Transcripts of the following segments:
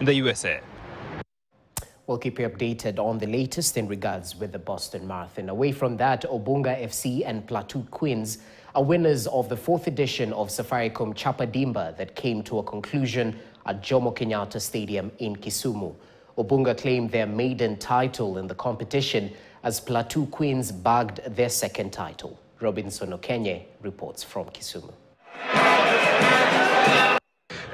in the USA. We'll keep you updated on the latest in regards with the Boston Marathon. Away from that, Obunga FC and Plateau Queens are winners of the fourth edition of Safaricom Chapa Dimba that came to a conclusion at Jomo Kenyatta Stadium in Kisumu. Obunga claimed their maiden title in the competition as Plateau Queens bagged their second title. Robinson Okenye reports from Kisumu.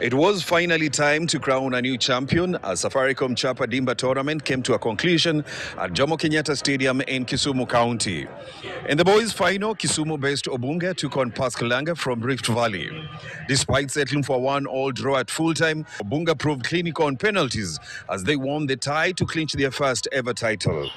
It was finally time to crown a new champion as Safaricom Chapa Dimba tournament came to a conclusion at Jomo Kenyatta Stadium in Kisumu County. In the boys' final, Kisumu-based Obunga took on Paskalanga from Rift Valley. Despite settling for one all draw at full-time, Obunga proved clinical on penalties as they won the tie to clinch their first ever title.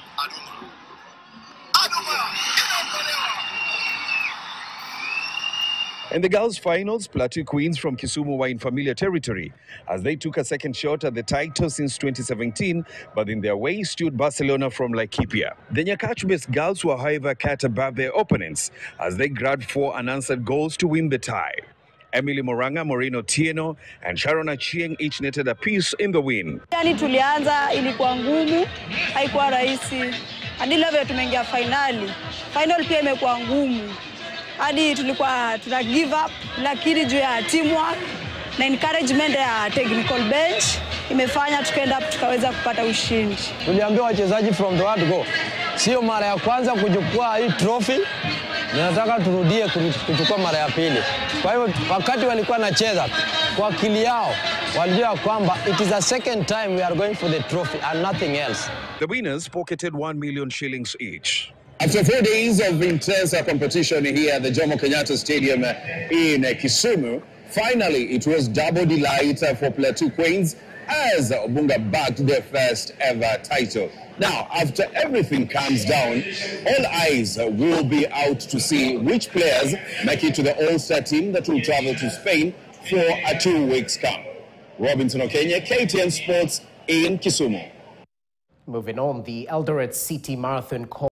In the girls' finals, Plateau Queens from Kisumu were in familiar territory as they took a second shot at the title since 2017, but in their way stood Barcelona from Laikipia. The Nyakach-based girls were, however, cut above their opponents as they grabbed four unanswered goals to win the tie. Emily Moranga, Moreno Tieno, and Sharon Achieng each netted a piece in the win. Yani tulianza ilikuwa ngumu, haikuwa rahisi. Hadi leo tumeingia finali. Final pia imekuwa ngumu. Hadi tulikuwa tuna give up, lakini juu ya teamwork na encouragement ya technical bench imefanya tukaenda tukaweza kupata ushindi. Tuliambia wachezaji from the word go, sio mara ya kwanza kuchukua hii trophy, ninataka turudie kuchukua mara ya pili. Kwa hivyo wakati walikuwa nacheza kwa akili yao walijua kwamba it is the second time we are going for the trophy and nothing else. The winners pocketed 1 million shillings each. After four days of intense competition here at the Jomo Kenyatta Stadium in Kisumu, finally it was double delight for Plateau Queens as Obunga bagged their first ever title. Now, after everything calms down, all eyes will be out to see which players make it to the All-Star team that will travel to Spain for a two weeks camp. Robinson Okenya, KTN Sports in Kisumu. Moving on, the Eldoret City Marathon